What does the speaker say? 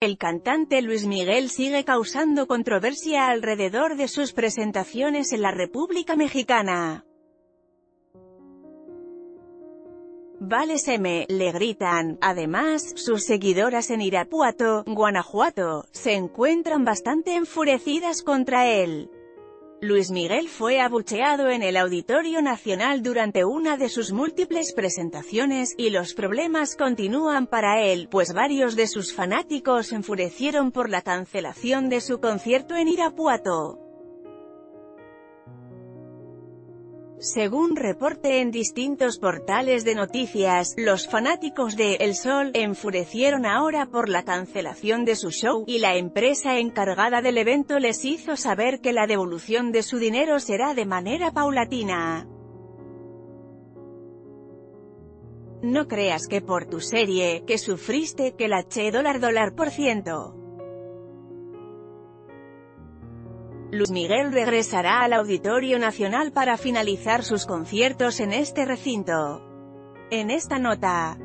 El cantante Luis Miguel sigue causando controversia alrededor de sus presentaciones en la República Mexicana. Vales le gritan. Además, sus seguidoras en Irapuato, Guanajuato, se encuentran bastante enfurecidas contra él. Luis Miguel fue abucheado en el Auditorio Nacional durante una de sus múltiples presentaciones, y los problemas continúan para él, pues varios de sus fanáticos enfurecieron por la cancelación de su concierto en Irapuato. Según reporte en distintos portales de noticias, los fanáticos de El Sol enfurecieron ahora por la cancelación de su show, y la empresa encargada del evento les hizo saber que la devolución de su dinero será de manera paulatina. No creas que por tu serie, que sufriste, que la che dólar dólar por ciento. Luis Miguel regresará al Auditorio Nacional para finalizar sus conciertos en este recinto. En esta nota,